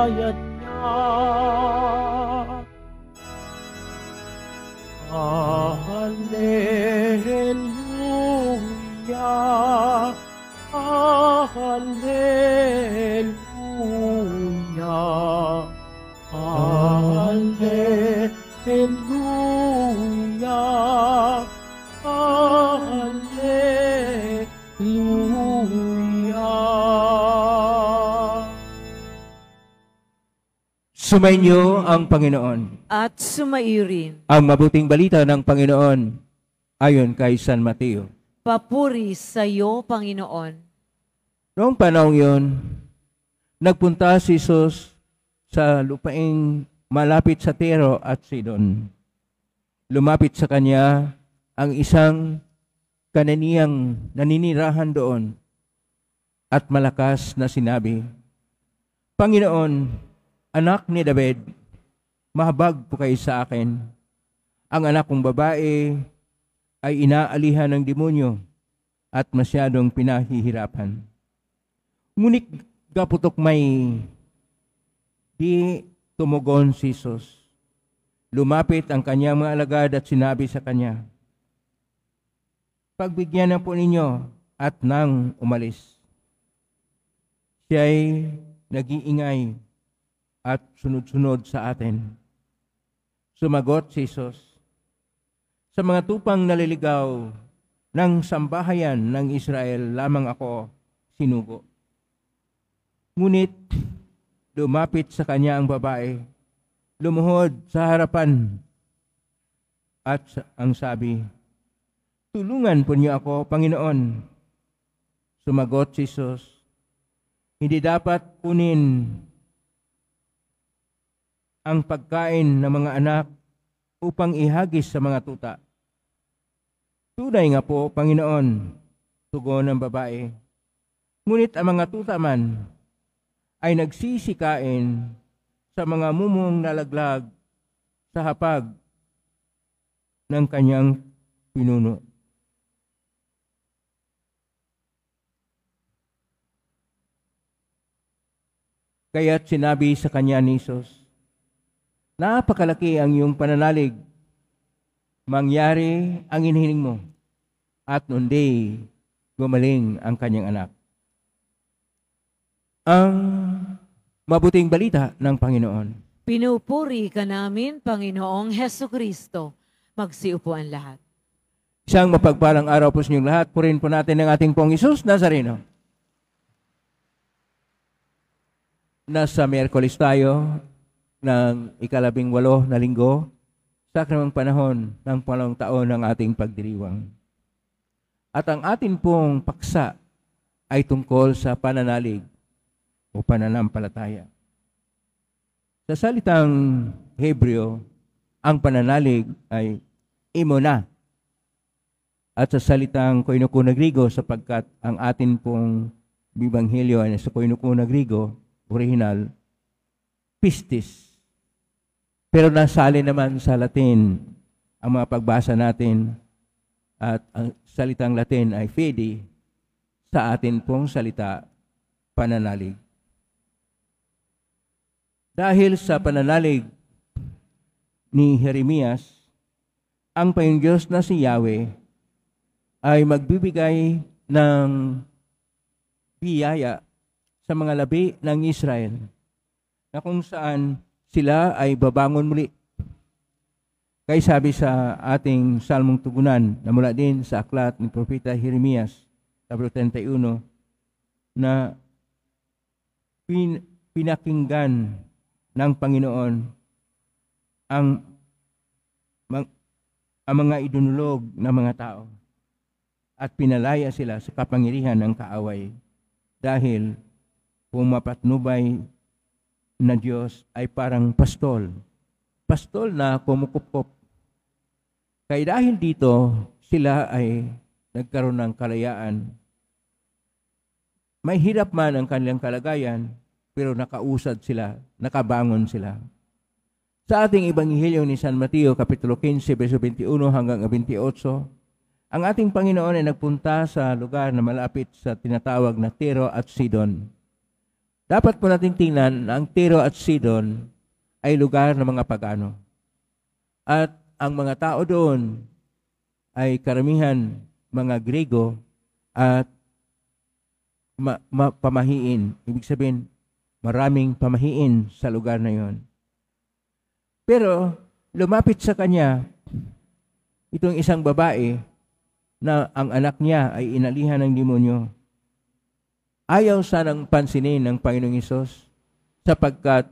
bayad niya. Hallelujah, Hallelujah, Sumainyo ang Panginoon. At sumairin. Ang mabuting balita ng Panginoon ayon kay San Mateo. Papuri sa iyo, Panginoon. Noong panahon yon, nagpunta si Jesus sa lupaing malapit sa Tero at Sidon. Lumapit sa kanya ang isang kananiyang naninirahan doon at malakas na sinabi, Panginoon, anak ni David, mahabag po kayo sa akin. Ang anak kong babae ay inaalihan ng demonyo at masyadong pinahihirapan. Ngunit gaputok may di tumugon si Jesus. Lumapit ang kanyang mga alagad at sinabi sa kanya, Pagbigyan na po ninyo at nang umalis. Siya'y nag-iingay at sunod-sunod sa atin. Sumagot si Jesus, Sa mga tupang naliligaw ng sambahayan ng Israel lamang ako sinugo. Ngunit lumapit sa kanya ang babae, lumuhod sa harapan at ang sabi, Tulungan po niyo ako, Panginoon. Sumagot si Jesus, Hindi dapat kunin ang pagkain ng mga anak upang ihagis sa mga tuta. Tunay nga po, Panginoon, tugon ng babae. Ngunit ang mga tuta man ay nagsisikain sa mga mumong nalaglag sa hapag ng kanyang pinuno. Kaya't sinabi sa kanya ni Jesus, Napakalaki ang iyong pananalig. Mangyari ang inihiling mo. At noon day, gumaling ang kanyang anak. Ang mabuting balita ng Panginoon. Pinupuri ka namin, Panginoong Heso Kristo. Magsiupo ang lahat. Isang mapagpalang araw po sa inyong lahat. Purin po natin ang ating pong Isus Nazareno. Nasa Miyerkules tayo ng ikalabing walo na linggo sa kramang panahon ng pangalawang taon ng ating pagdiriwang. At ang atin pong paksa ay tungkol sa pananalig o pananampalataya. Sa salitang Hebreo, ang pananalig ay imona. At sa salitang Koinokuna Grigo, sapagkat ang atin pong Bibanghelyo ay sa Koinokuna Grigo, original, pistis. Pero nasali naman sa Latin ang mga pagbasa natin at ang salitang Latin ay fede sa atin pong salita pananalig. Dahil sa pananalig ni Jeremias, ang Panginoon na si Yahweh ay magbibigay ng biyaya sa mga labi ng Israel na kung saan sila ay babangon muli. Kaya sabi sa ating salmong tugunan na mula din sa aklat ni Propeta Jeremias, Tablo 31, na pin, pinakinggan ng Panginoon ang, ang mga idunulog ng mga tao at pinalaya sila sa kapangyarihan ng kaaway dahil pumapatnubay na Diyos ay parang pastol. Pastol na kumukupkop. Kaya dahil dito, sila ay nagkaroon ng kalayaan. May hirap man ang kanilang kalagayan, pero nakausad sila, nakabangon sila. Sa ating Ebanghelyo ni San Mateo, Kapitulo 15, verso 21 hanggang 28, ang ating Panginoon ay nagpunta sa lugar na malapit sa tinatawag na Tiro at Sidon. Dapat po natin tingnan na ang Tiro at Sidon ay lugar ng mga pagano. At ang mga tao doon ay karamihan mga Grego at ma- ma- pamahiin. Ibig sabihin, maraming pamahiin sa lugar na yon. Pero lumapit sa kanya itong isang babae na ang anak niya ay inalihan ng demonyo. Ayaw sanang pansinin ng Panginoong Isos sapagkat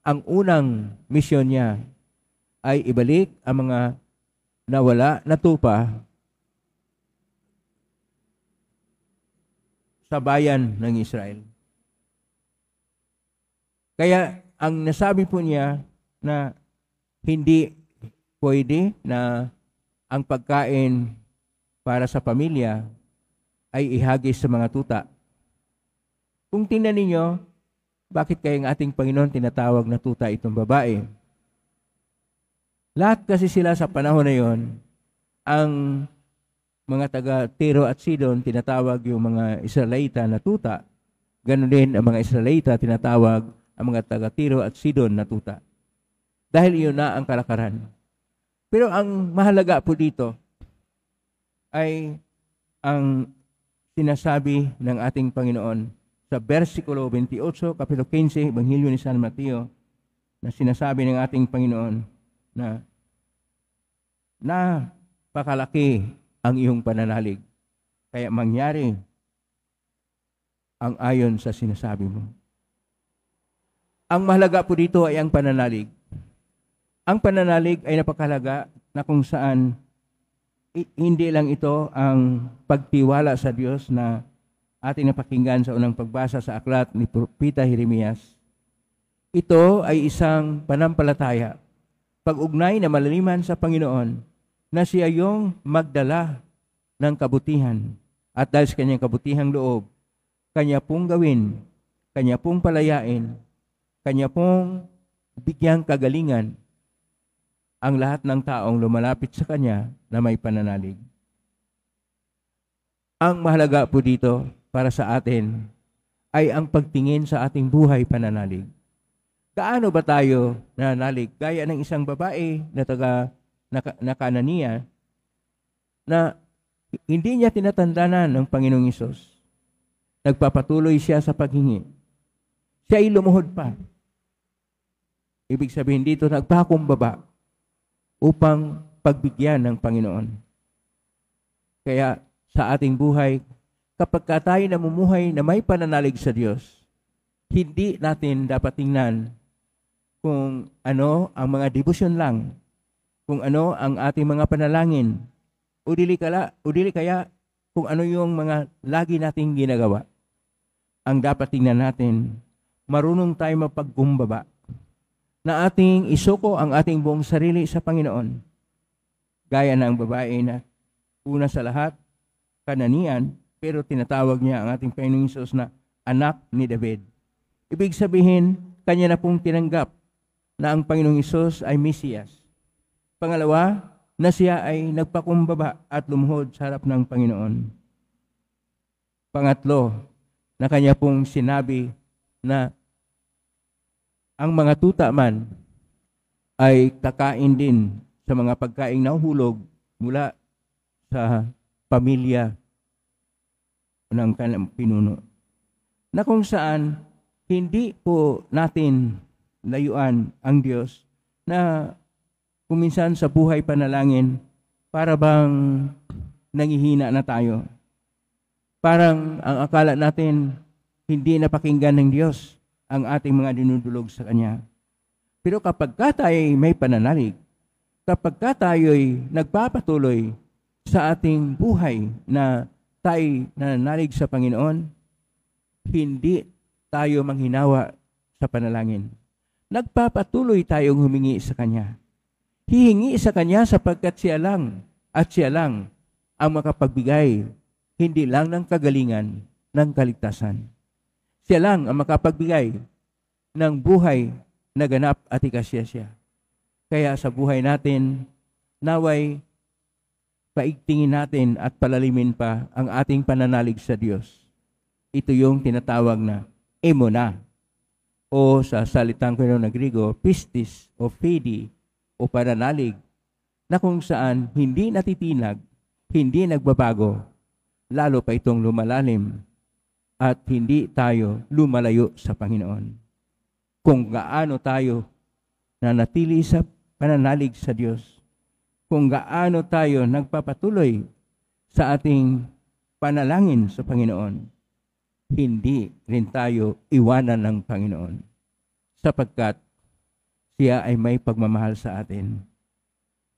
ang unang misyon niya ay ibalik ang mga nawala na tupa sa bayan ng Israel. Kaya ang nasabi po niya na hindi pwede na ang pagkain para sa pamilya ay ihagis sa mga tuta. Kung tingnan ninyo, bakit kaya ang ating Panginoon tinatawag na tuta itong babae? Lahat kasi sila sa panahon na yon, ang mga taga Tiro at Sidon tinatawag yung mga Israelita na tuta. Ganon din ang mga Israelita tinatawag ang mga taga Tiro at Sidon na tuta. Dahil iyon na ang kalakaran. Pero ang mahalaga po dito ay ang sinasabi ng ating Panginoon sa versikulo 28, kapitulo 15, Ebanghelyo ni San Mateo, na sinasabi ng ating Panginoon na napakalaki ang iyong pananalig. Kaya mangyari ang ayon sa sinasabi mo. Ang mahalaga po dito ay ang pananalig. Ang pananalig ay napakalaga na kung saan hindi lang ito ang pagtiwala sa Diyos na ating napakinggan sa unang pagbasa sa aklat ni Propita Jeremias. Ito ay isang panampalataya, pag-ugnay na malaliman sa Panginoon na siya yung magdala ng kabutihan. At dahil sa kanyang kabutihang loob, kanya pong gawin, kanya pong palayain, kanya pong bigyang kagalingan ang lahat ng taong lumalapit sa kanya na may pananalig. Ang mahalaga po dito para sa atin ay ang pagtingin sa ating buhay pananalig. Kaano ba tayo nananalig? Gaya ng isang babae na taga na, na na hindi niya tinatandanan ng Panginoong Isos. Nagpapatuloy siya sa paghingi. Siya ay lumuhod pa. Ibig sabihin dito, nagpakumbaba upang pagbigyan ng Panginoon. Kaya sa ating buhay, kapag tayo namumuhay na may pananalig sa Diyos, hindi natin dapat tingnan kung ano ang mga debosyon lang kung ano ang ating mga panalangin. O dili, kala, o dili kaya kung ano yung mga lagi nating ginagawa. Ang dapat tingnan natin, marunong tayo mapagkumbaba na ating isuko ang ating buong sarili sa Panginoon. Gaya ng babae na una sa lahat, kananian, pero tinatawag niya ang ating Panginoong Isus na anak ni David. Ibig sabihin, kanya na pong tinanggap na ang Panginoong Isus ay Mesiyas Pangalawa, na siya ay nagpakumbaba at lumuhod sa harap ng Panginoon. Pangatlo, na kanya pong sinabi na ang mga tuta man ay kakain din sa mga pagkaing nahuhulog mula sa pamilya ng kanilang pinuno. Na kung saan hindi po natin layuan ang Diyos na kuminsan sa buhay panalangin, para bang nangihina na tayo. Parang ang akala natin, hindi napakinggan ng Diyos ang ating mga dinudulog sa Kanya. Pero kapag ka tayo may pananalig, kapag ka tayo'y nagpapatuloy sa ating buhay na tayo nananalig sa Panginoon, hindi tayo manghinawa sa panalangin. Nagpapatuloy tayong humingi sa Kanya hihingi sa kanya sapagkat siya lang at siya lang ang makapagbigay hindi lang ng kagalingan ng kaligtasan. Siya lang ang makapagbigay ng buhay na ganap at ikasya siya. Kaya sa buhay natin, naway paigtingin natin at palalimin pa ang ating pananalig sa Diyos. Ito yung tinatawag na emona o sa salitang ko na Grigo, pistis o fidi o pananalig na kung saan hindi natitinag, hindi nagbabago, lalo pa itong lumalalim at hindi tayo lumalayo sa Panginoon. Kung gaano tayo nanatili sa pananalig sa Diyos, kung gaano tayo nagpapatuloy sa ating panalangin sa Panginoon, hindi rin tayo iwanan ng Panginoon sapagkat siya ay may pagmamahal sa atin.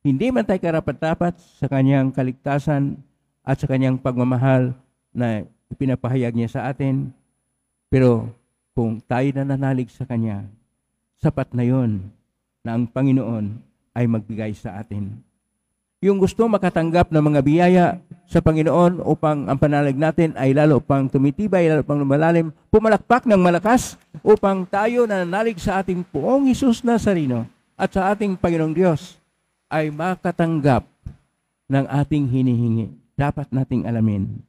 Hindi man tayo karapat-dapat sa kanyang kaligtasan at sa kanyang pagmamahal na ipinapahayag niya sa atin, pero kung tayo nananalig sa kanya, sapat na yon na ang Panginoon ay magbigay sa atin yung gusto makatanggap ng mga biyaya sa Panginoon upang ang panalig natin ay lalo pang tumitibay, lalo pang lumalalim, pumalakpak ng malakas upang tayo na nanalig sa ating puong Isus Nazareno at sa ating Panginoong Diyos ay makatanggap ng ating hinihingi. Dapat nating alamin,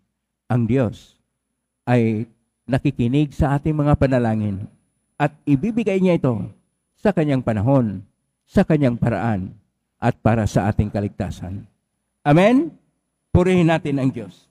ang Diyos ay nakikinig sa ating mga panalangin at ibibigay niya ito sa kanyang panahon, sa kanyang paraan at para sa ating kaligtasan. Amen? Purihin natin ang Diyos.